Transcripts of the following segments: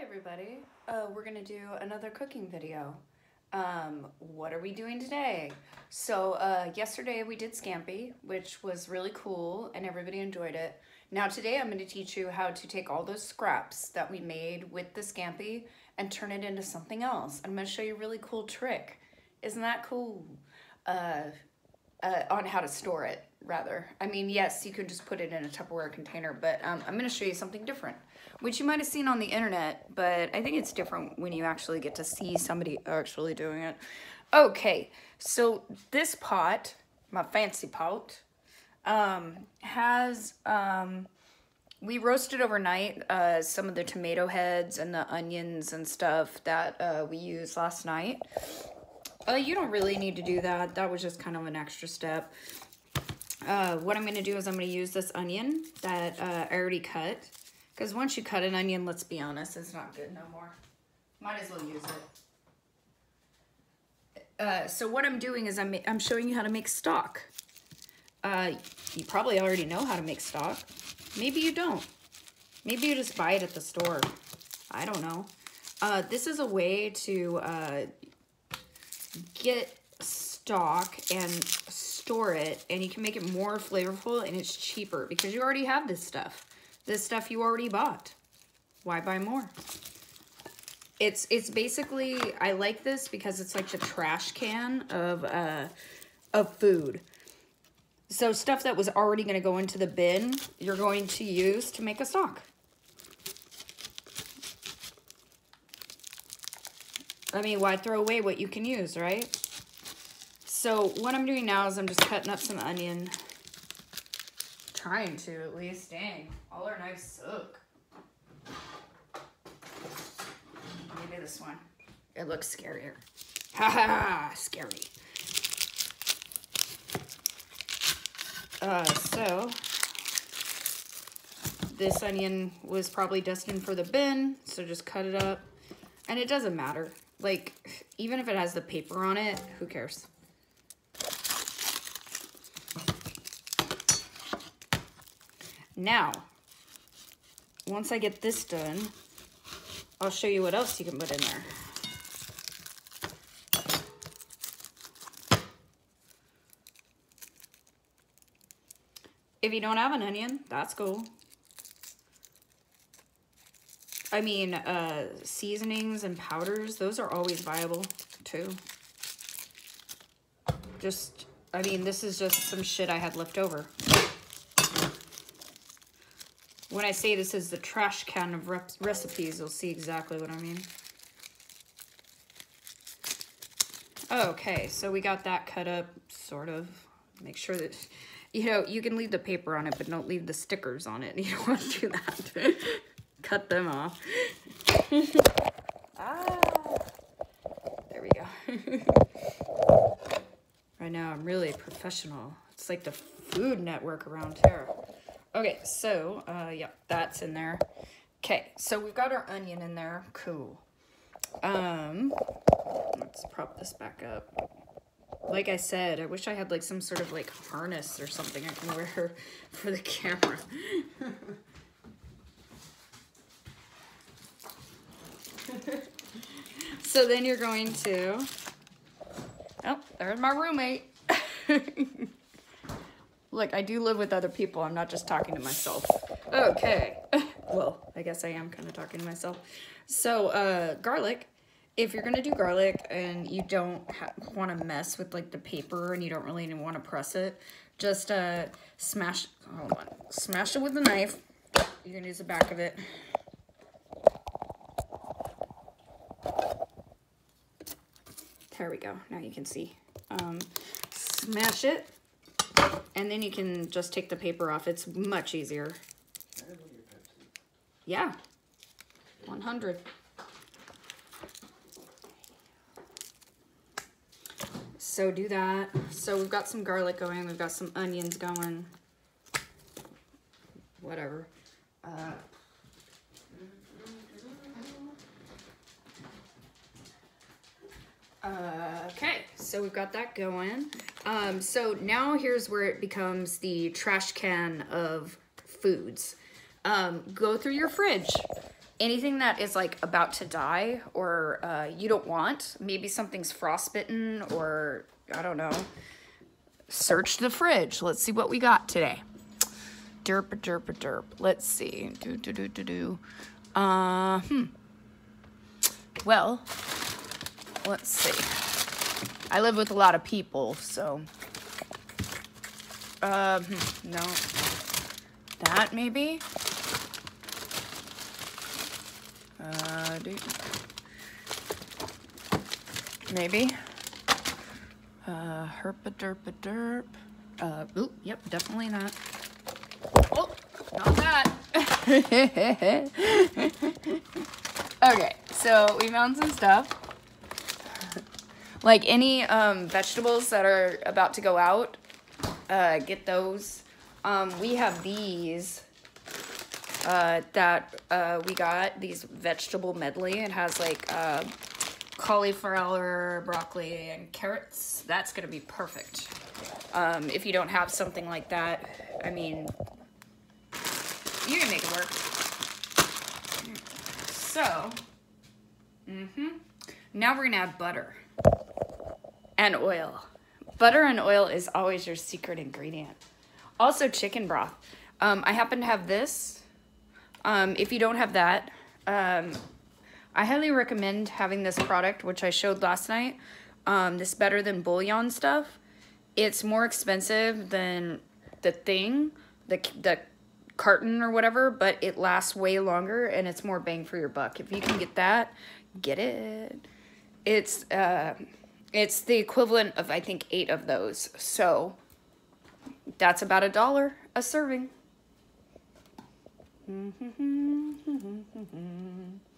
everybody. Uh, we're gonna do another cooking video. Um, what are we doing today? So uh, yesterday we did scampi, which was really cool and everybody enjoyed it. Now today I'm gonna teach you how to take all those scraps that we made with the scampi and turn it into something else. I'm gonna show you a really cool trick. Isn't that cool? Uh, uh, on how to store it, rather. I mean, yes, you can just put it in a Tupperware container, but um, I'm gonna show you something different, which you might have seen on the internet, but I think it's different when you actually get to see somebody actually doing it. Okay, so this pot, my fancy pot, um, has, um, we roasted overnight uh, some of the tomato heads and the onions and stuff that uh, we used last night. Uh, you don't really need to do that. That was just kind of an extra step. Uh, what I'm going to do is I'm going to use this onion that uh, I already cut. Because once you cut an onion, let's be honest, it's not good no more. Might as well use it. Uh, so what I'm doing is I'm, I'm showing you how to make stock. Uh, you probably already know how to make stock. Maybe you don't. Maybe you just buy it at the store. I don't know. Uh, this is a way to uh, get stock and store it and you can make it more flavorful and it's cheaper because you already have this stuff. This stuff you already bought. Why buy more? It's it's basically I like this because it's like the trash can of uh of food. So stuff that was already going to go into the bin, you're going to use to make a stock. I mean, why throw away what you can use, right? So what I'm doing now is I'm just cutting up some onion. Trying to, at least. Dang, all our knives suck. Maybe this one. It looks scarier. Ha ha, scary. Uh, so, this onion was probably destined for the bin, so just cut it up. And it doesn't matter. Like, even if it has the paper on it, who cares? Now, once I get this done, I'll show you what else you can put in there. If you don't have an onion, that's cool. I mean, uh, seasonings and powders, those are always viable too. Just, I mean, this is just some shit I had left over. When I say this is the trash can of recipes, you'll see exactly what I mean. Okay, so we got that cut up, sort of. Make sure that, you know, you can leave the paper on it, but don't leave the stickers on it. You don't want to do that. cut them off. ah, there we go. right now, I'm really professional. It's like the Food Network around here. Okay, so, uh, yeah, that's in there. Okay, so we've got our onion in there. Cool. Um, let's prop this back up. Like I said, I wish I had like some sort of like harness or something I can wear for the camera. so then you're going to, oh, there's my roommate. Look, I do live with other people. I'm not just talking to myself. Okay. well, I guess I am kind of talking to myself. So, uh, garlic. If you're going to do garlic and you don't want to mess with like the paper and you don't really want to press it, just uh, smash, hold on, smash it with a knife. You can use the back of it. There we go. Now you can see. Um, smash it. And then you can just take the paper off. It's much easier. Yeah. 100. So do that. So we've got some garlic going. We've got some onions going. Whatever. Uh, okay, so we've got that going. Um, so now here's where it becomes the trash can of foods. Um, go through your fridge. anything that is like about to die or uh, you don't want, maybe something's frostbitten or I don't know. Search the fridge. Let's see what we got today. Derp, derp, derp. Let's see. Do, do, do, do, do. Uh, hmm. Well, let's see. I live with a lot of people, so. Um, no. That maybe? Uh, do, maybe. Uh, herpa derpa derp. Uh, oop, yep, definitely not. Oh, not that. okay, so we found some stuff. Like any um, vegetables that are about to go out, uh, get those. Um, we have these uh, that uh, we got, these vegetable medley. It has like uh, cauliflower, broccoli, and carrots. That's gonna be perfect. Um, if you don't have something like that, I mean, you can make it work. So, mm-hmm. Now we're gonna add butter and oil. Butter and oil is always your secret ingredient. Also chicken broth. Um, I happen to have this. Um, if you don't have that, um, I highly recommend having this product, which I showed last night. Um, this better than bouillon stuff. It's more expensive than the thing, the, the carton or whatever, but it lasts way longer and it's more bang for your buck. If you can get that, get it. It's, uh, it's the equivalent of, I think, eight of those. So that's about a dollar a serving.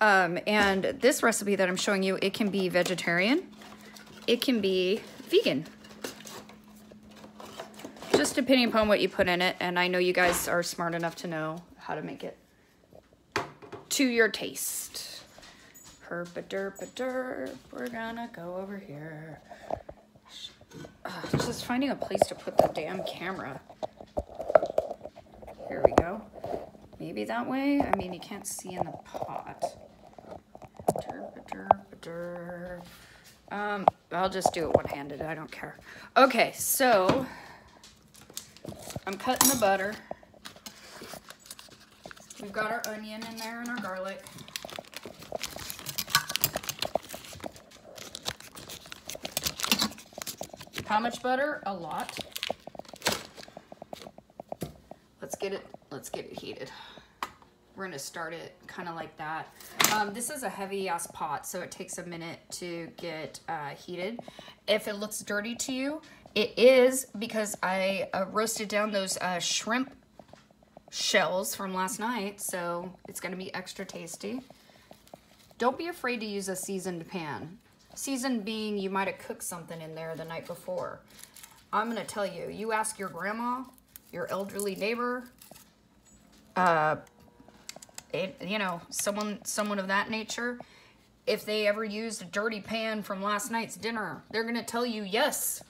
Um, and this recipe that I'm showing you, it can be vegetarian. It can be vegan. Just depending upon what you put in it. And I know you guys are smart enough to know how to make it to your taste. Herpa derpa derp. a derp. We're gonna go over here. Uh, just finding a place to put the damn camera. Here we go. Maybe that way? I mean, you can't see in the pot. Derp, derp, derp. Um, I'll just do it one-handed. I don't care. Okay, so I'm cutting the butter. We've got our onion in there and our garlic. How much butter? A lot. Let's get it, let's get it heated. We're gonna start it kind of like that. Um, this is a heavy ass pot, so it takes a minute to get uh, heated. If it looks dirty to you, it is because I uh, roasted down those uh, shrimp shells from last night, so it's gonna be extra tasty. Don't be afraid to use a seasoned pan. Seasoned being you might have cooked something in there the night before. I'm gonna tell you, you ask your grandma, your elderly neighbor, uh, it, you know, someone, someone of that nature, if they ever used a dirty pan from last night's dinner, they're gonna tell you yes.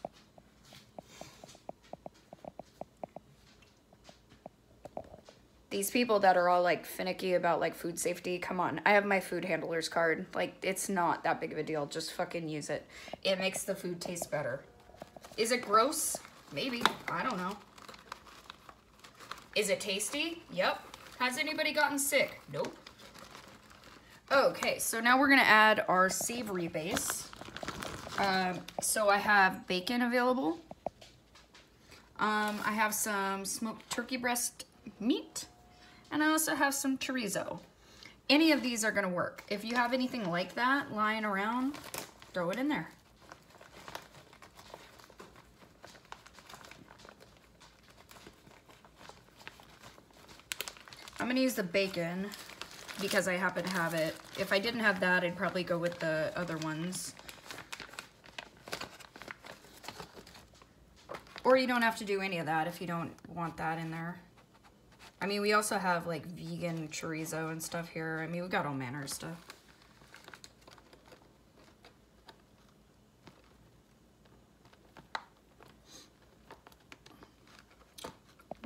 These people that are all like finicky about like food safety, come on. I have my food handler's card. Like it's not that big of a deal. Just fucking use it. It makes the food taste better. Is it gross? Maybe. I don't know. Is it tasty? Yep. Has anybody gotten sick? Nope. Okay, so now we're gonna add our savory base. Um, so I have bacon available. Um, I have some smoked turkey breast meat. And I also have some chorizo. Any of these are gonna work. If you have anything like that lying around, throw it in there. I'm gonna use the bacon because I happen to have it. If I didn't have that, I'd probably go with the other ones. Or you don't have to do any of that if you don't want that in there. I mean, we also have like vegan chorizo and stuff here. I mean, we got all manner of stuff.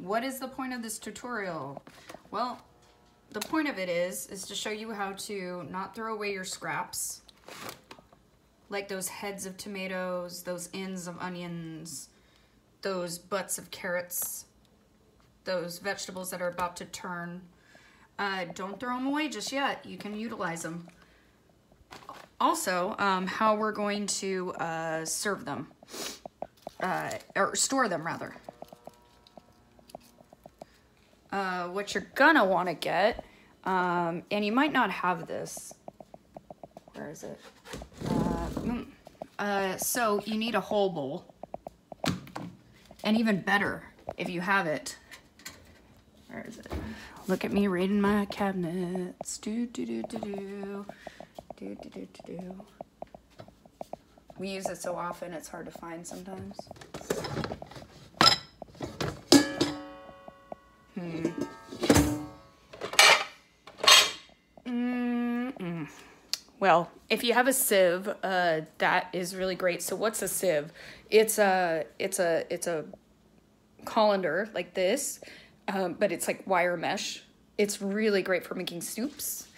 What is the point of this tutorial? Well, the point of it is, is to show you how to not throw away your scraps. Like those heads of tomatoes, those ends of onions, those butts of carrots, those vegetables that are about to turn. Uh, don't throw them away just yet. You can utilize them. Also, um, how we're going to uh, serve them, uh, or store them rather. Uh, what you're gonna want to get, um, and you might not have this. Where is it? Uh, mm, uh, so you need a whole bowl, and even better if you have it. Where is it? Look at me raiding my cabinets. Do do do do do. Do do do do do. We use it so often it's hard to find sometimes. Hmm. Well, if you have a sieve, uh, that is really great. So what's a sieve? It's a it's a it's a colander like this, um, but it's like wire mesh. It's really great for making soups.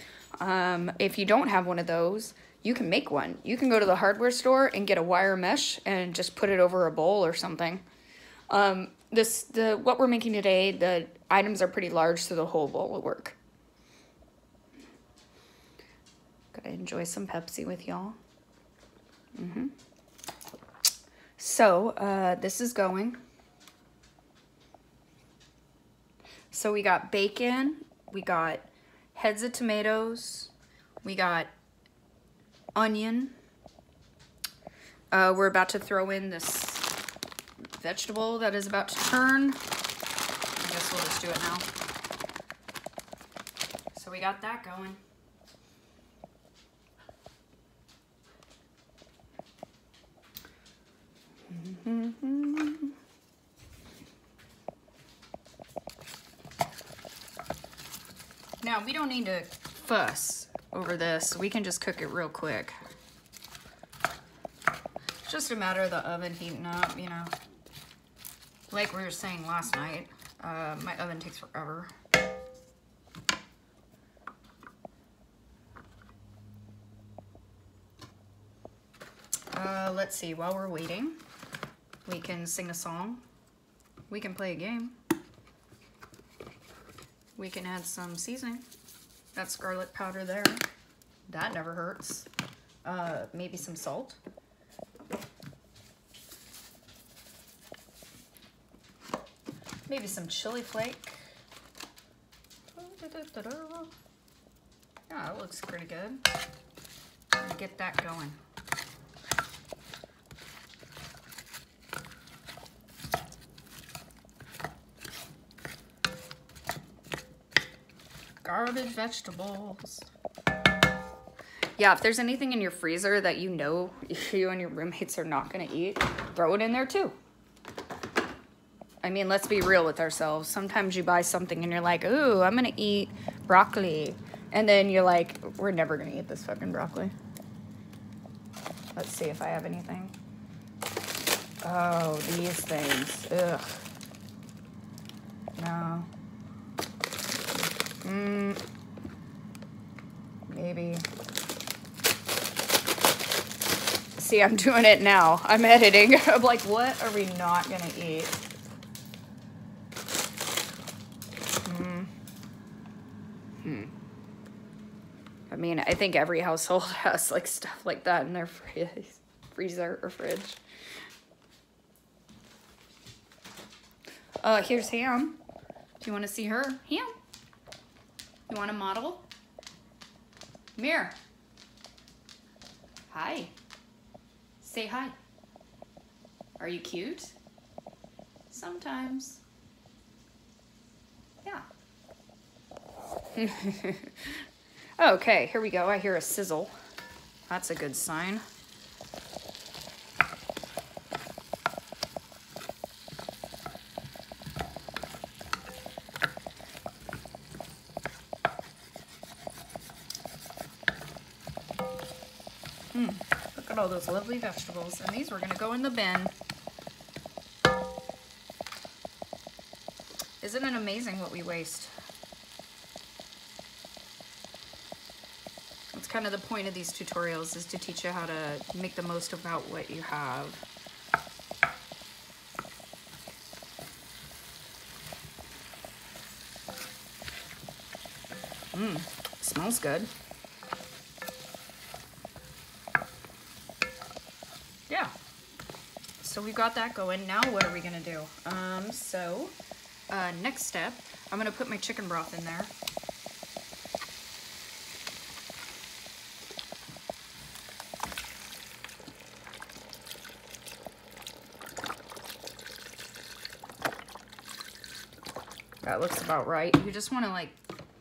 Um, if you don't have one of those, you can make one. You can go to the hardware store and get a wire mesh and just put it over a bowl or something. Um, this the what we're making today. The items are pretty large, so the whole bowl will work. Gotta enjoy some Pepsi with y'all. Mm-hmm. So uh, this is going. So we got bacon, we got heads of tomatoes, we got onion. Uh, we're about to throw in this vegetable that is about to turn. I guess we'll just do it now. So we got that going. Now, we don't need to fuss over this. We can just cook it real quick. It's just a matter of the oven heating up, you know. Like we were saying last night, uh, my oven takes forever. Uh, let's see, while we're waiting, we can sing a song. We can play a game. We can add some seasoning. That's garlic powder there. That never hurts. Uh, maybe some salt. Maybe some chili flake. Yeah, that looks pretty good. Get that going. Garbage vegetables. Yeah, if there's anything in your freezer that you know you and your roommates are not gonna eat, throw it in there too. I mean, let's be real with ourselves. Sometimes you buy something and you're like, ooh, I'm gonna eat broccoli. And then you're like, we're never gonna eat this fucking broccoli. Let's see if I have anything. Oh, these things. Ugh. No. Mm. Maybe. See, I'm doing it now. I'm editing. I'm like, what are we not gonna eat? Hmm. Hmm. I mean, I think every household has like stuff like that in their freezer or fridge. Uh, here's Ham. Do you want to see her? Ham. You want a model? Mirror. Hi. Say hi. Are you cute? Sometimes. Yeah. okay, here we go. I hear a sizzle. That's a good sign. those lovely vegetables. And these were gonna go in the bin. Isn't it amazing what we waste? That's kind of the point of these tutorials is to teach you how to make the most about what you have. Mmm, smells good. So we've got that going. Now what are we gonna do? Um, so, uh, next step, I'm gonna put my chicken broth in there. That looks about right. You just want to like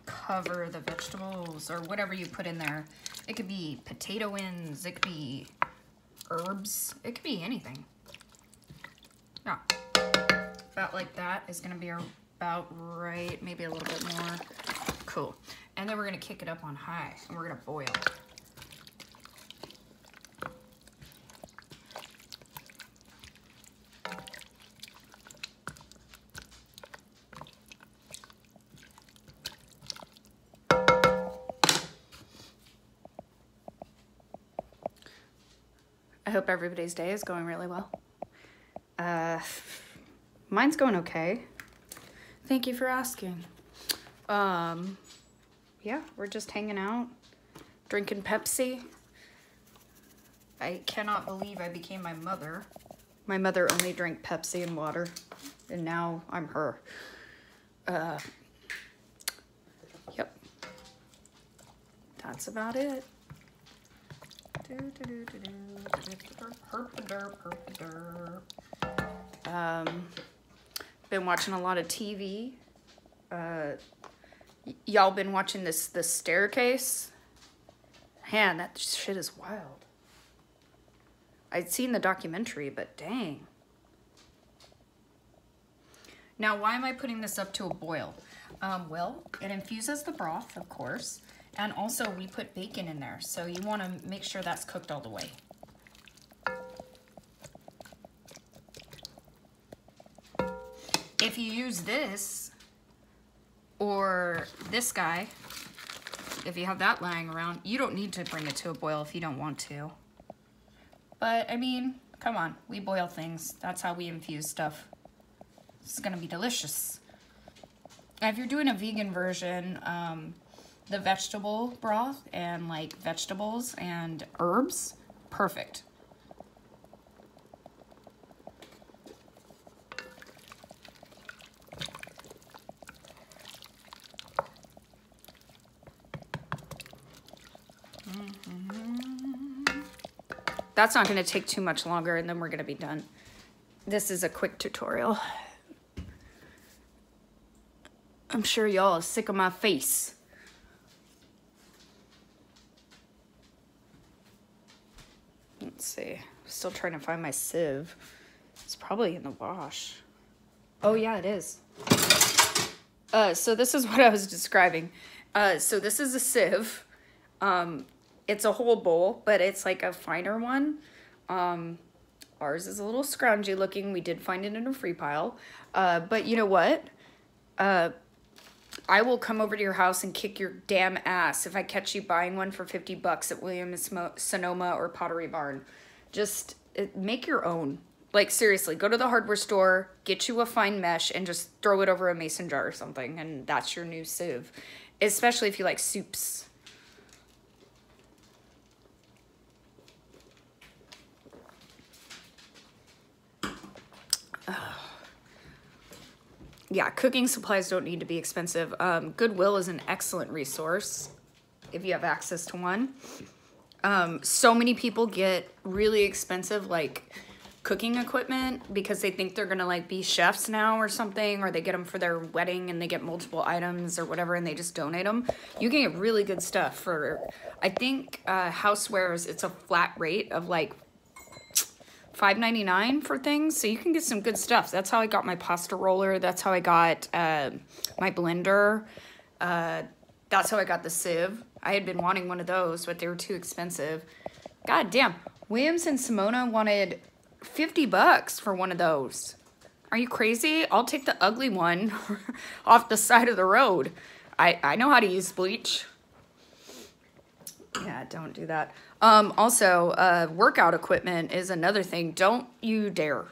cover the vegetables or whatever you put in there. It could be potato ends, it could be herbs, it could be anything. About like that is gonna be about right, maybe a little bit more. Cool. And then we're gonna kick it up on high and we're gonna boil. I hope everybody's day is going really well. Uh, mine's going okay. Thank you for asking. Um, yeah, we're just hanging out, drinking Pepsi. I cannot believe I became my mother. My mother only drank Pepsi and water, and now I'm her. Uh, yep. That's about it. Um, been watching a lot of TV. Uh, y'all been watching this the staircase? Man, that shit is wild. I'd seen the documentary, but dang. Now, why am I putting this up to a boil? Um, well, it infuses the broth, of course, and also we put bacon in there, so you want to make sure that's cooked all the way. If you use this, or this guy, if you have that lying around, you don't need to bring it to a boil if you don't want to. But, I mean, come on, we boil things. That's how we infuse stuff. It's gonna be delicious. If you're doing a vegan version, um, the vegetable broth and like vegetables and herbs, perfect. That's not going to take too much longer and then we're going to be done. This is a quick tutorial. I'm sure y'all are sick of my face. Let's see. Still trying to find my sieve. It's probably in the wash. Oh yeah, it is. Uh, so this is what I was describing. Uh, so this is a sieve. Um, it's a whole bowl, but it's like a finer one. Um, ours is a little scroungy looking. We did find it in a free pile. Uh, but you know what? Uh, I will come over to your house and kick your damn ass if I catch you buying one for 50 bucks at Williams Sonoma or Pottery Barn. Just uh, make your own. Like seriously, go to the hardware store, get you a fine mesh and just throw it over a mason jar or something and that's your new sieve. Especially if you like soups. Yeah, cooking supplies don't need to be expensive. Um, Goodwill is an excellent resource if you have access to one. Um, so many people get really expensive like cooking equipment because they think they're gonna like be chefs now or something, or they get them for their wedding and they get multiple items or whatever and they just donate them. You can get really good stuff for, I think uh, Housewares, it's a flat rate of like $5.99 for things. So you can get some good stuff. That's how I got my pasta roller. That's how I got uh, my blender. Uh, that's how I got the sieve. I had been wanting one of those, but they were too expensive. God damn. Williams and Simona wanted 50 bucks for one of those. Are you crazy? I'll take the ugly one off the side of the road. I, I know how to use bleach. Yeah, don't do that. Um, also, uh, workout equipment is another thing. Don't you dare.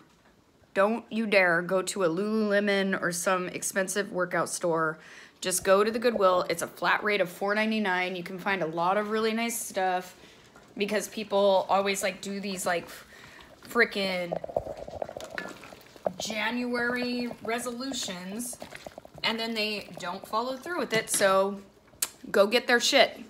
Don't you dare go to a Lululemon or some expensive workout store. Just go to the Goodwill. It's a flat rate of $4.99. You can find a lot of really nice stuff because people always like do these like freaking January resolutions and then they don't follow through with it. So go get their shit.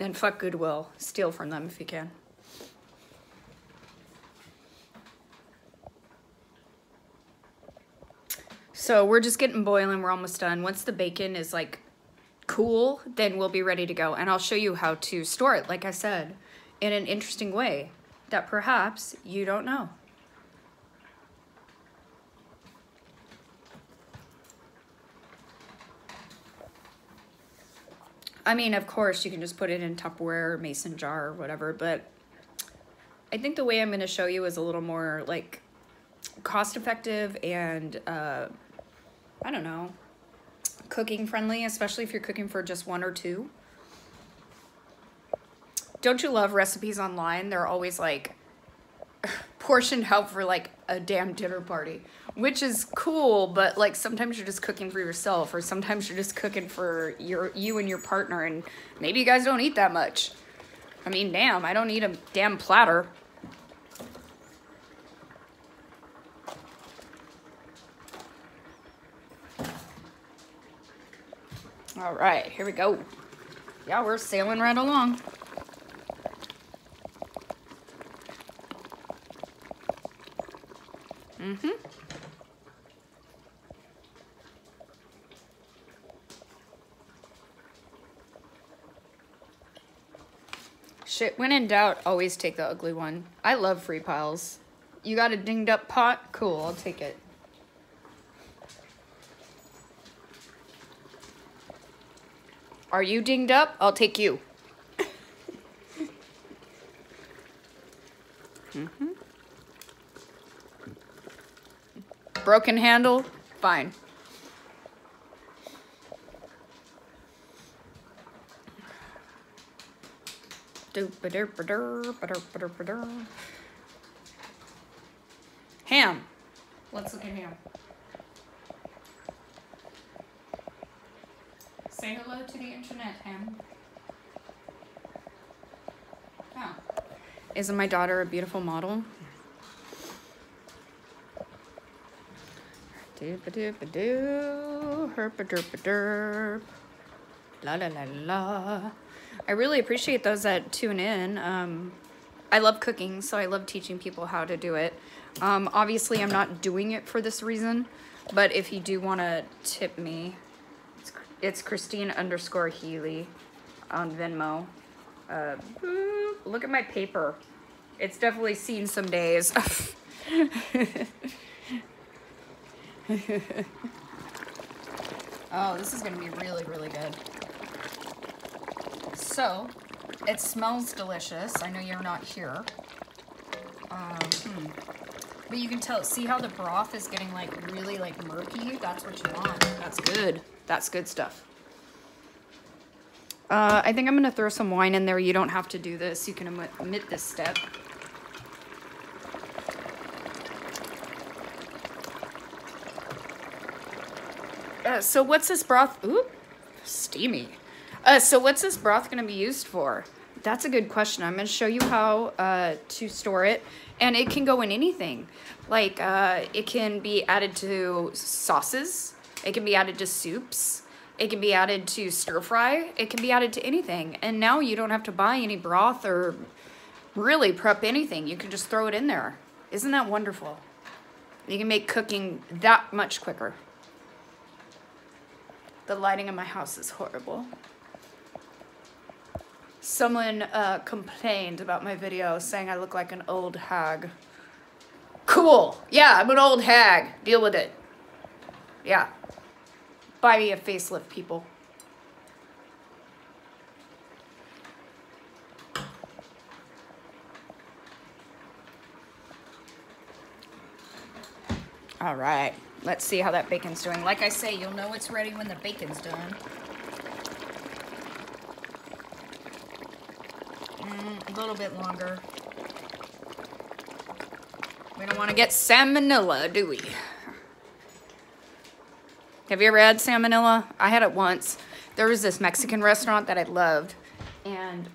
And fuck Goodwill. Steal from them if you can. So we're just getting boiling. We're almost done. Once the bacon is like cool, then we'll be ready to go. And I'll show you how to store it, like I said, in an interesting way that perhaps you don't know. I mean, of course, you can just put it in Tupperware or mason jar or whatever, but I think the way I'm going to show you is a little more like cost effective and uh, I don't know, cooking friendly, especially if you're cooking for just one or two. Don't you love recipes online? They're always like portioned out for like a damn dinner party, which is cool, but like sometimes you're just cooking for yourself or sometimes you're just cooking for your you and your partner and maybe you guys don't eat that much. I mean, damn, I don't need a damn platter. All right, here we go. Yeah, we're sailing right along. Mm-hmm. Shit, when in doubt, always take the ugly one. I love free piles. You got a dinged up pot? Cool, I'll take it. Are you dinged up? I'll take you. mm-hmm. Broken handle? Fine. Ham. Let's look at ham. Say hello to the internet, Ham. Oh. Isn't my daughter a beautiful model? Doop a doop a doo, herp a derp a derp. La la la la. I really appreciate those that tune in. Um, I love cooking, so I love teaching people how to do it. Um, obviously, I'm not doing it for this reason, but if you do want to tip me, it's, it's Christine underscore Healy on Venmo. Uh, look at my paper. It's definitely seen some days. oh, this is going to be really, really good. So, it smells delicious. I know you're not here. Um, hmm. But you can tell, see how the broth is getting like really like murky? That's what you want. That's good. That's good stuff. Uh, I think I'm gonna throw some wine in there. You don't have to do this. You can omit, omit this step. Uh, so what's this broth? Ooh, steamy. Uh, so what's this broth going to be used for? That's a good question. I'm going to show you how uh, to store it. And it can go in anything. Like, uh, it can be added to sauces. It can be added to soups. It can be added to stir fry. It can be added to anything. And now you don't have to buy any broth or really prep anything. You can just throw it in there. Isn't that wonderful? You can make cooking that much quicker. The lighting in my house is horrible. Someone uh, complained about my video saying I look like an old hag. Cool. Yeah, I'm an old hag. Deal with it. Yeah. Buy me a facelift, people. All right, let's see how that bacon's doing. Like I say, you'll know it's ready when the bacon's done. Mm, a little bit longer. We don't want to get salmonella, do we? Have you ever had salmonella? I had it once. There was this Mexican restaurant that I loved, and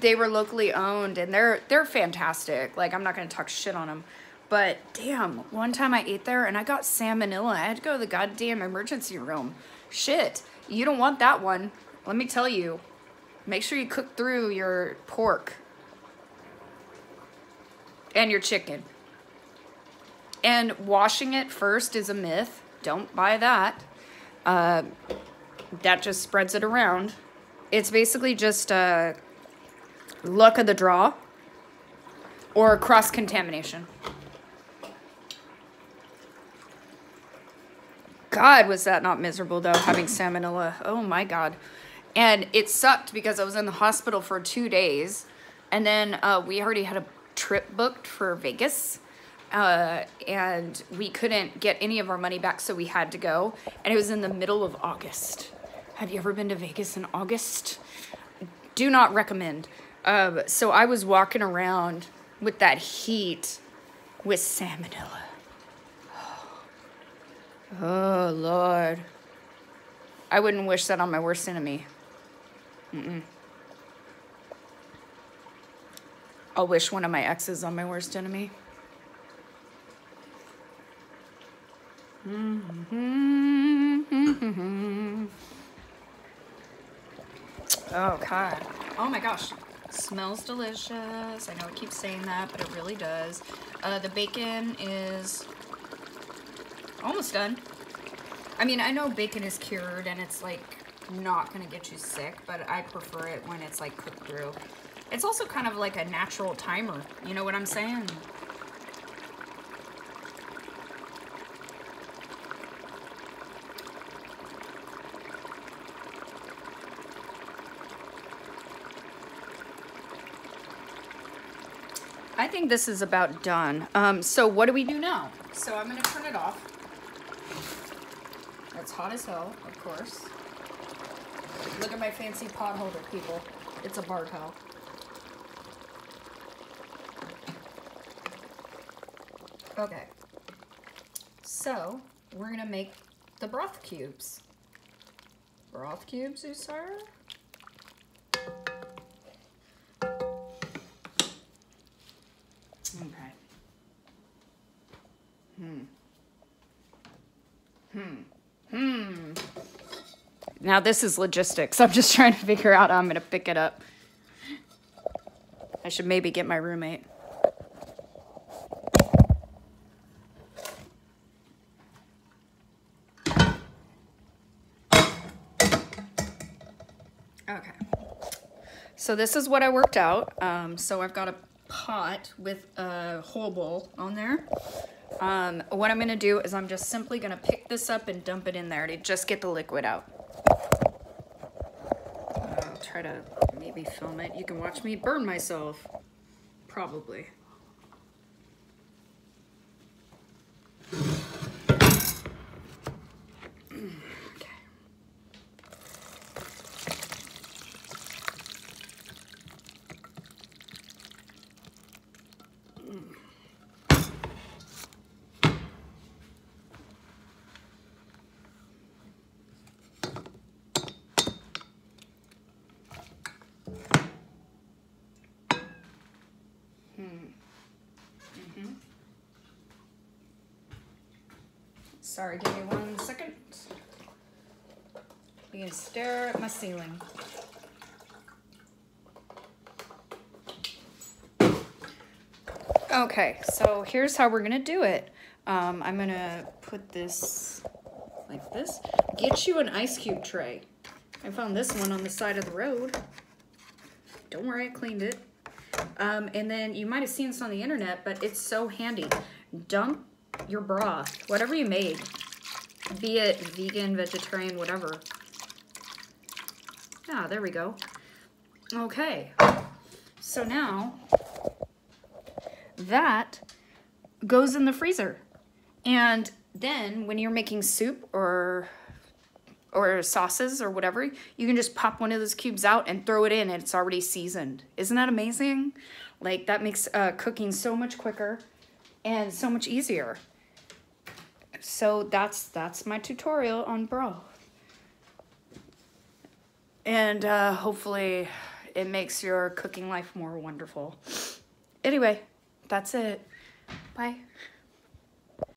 they were locally owned, and they're they're fantastic. Like I'm not gonna talk shit on them, but damn, one time I ate there and I got salmonella. I had to go to the goddamn emergency room. Shit, you don't want that one. Let me tell you. Make sure you cook through your pork and your chicken. And washing it first is a myth. Don't buy that. Uh, that just spreads it around. It's basically just uh, luck of the draw or cross contamination. God, was that not miserable though, having salmonella. Oh my God. And it sucked because I was in the hospital for two days. And then uh, we already had a trip booked for Vegas uh, and we couldn't get any of our money back, so we had to go. And it was in the middle of August. Have you ever been to Vegas in August? Do not recommend. Uh, so I was walking around with that heat with salmonella. Oh, Lord. I wouldn't wish that on my worst enemy. Mm-mm. I'll wish one of my exes on my worst enemy. Mm-hmm. Oh, God. Oh, my gosh. Smells delicious. I know I keep saying that, but it really does. Uh, the bacon is almost done. I mean, I know bacon is cured and it's like not gonna get you sick, but I prefer it when it's like cooked through. It's also kind of like a natural timer. You know what I'm saying? I think this is about done. Um, so what do we do now? So I'm gonna turn it off. It's hot as hell, of course. Look at my fancy pot holder, people. It's a bar towel. Okay. So, we're gonna make the broth cubes. Broth cubes, Usar? Now this is logistics. I'm just trying to figure out how I'm going to pick it up. I should maybe get my roommate. Okay. So this is what I worked out. Um, so I've got a pot with a whole bowl on there. Um, what I'm gonna do is I'm just simply gonna pick this up and dump it in there to just get the liquid out. Try to maybe film it. You can watch me burn myself. Probably. Sorry, give me one second. You can stare at my ceiling. Okay, so here's how we're gonna do it. Um, I'm gonna put this like this. Get you an ice cube tray. I found this one on the side of the road. Don't worry, I cleaned it. Um, and then you might have seen this on the internet, but it's so handy. Dump your broth, whatever you made, be it vegan, vegetarian, whatever. Yeah, there we go. Okay, so now that goes in the freezer. And then when you're making soup or or sauces or whatever, you can just pop one of those cubes out and throw it in and it's already seasoned. Isn't that amazing? Like that makes uh, cooking so much quicker and so much easier. So that's that's my tutorial on bro. And uh, hopefully it makes your cooking life more wonderful. Anyway, that's it. Bye.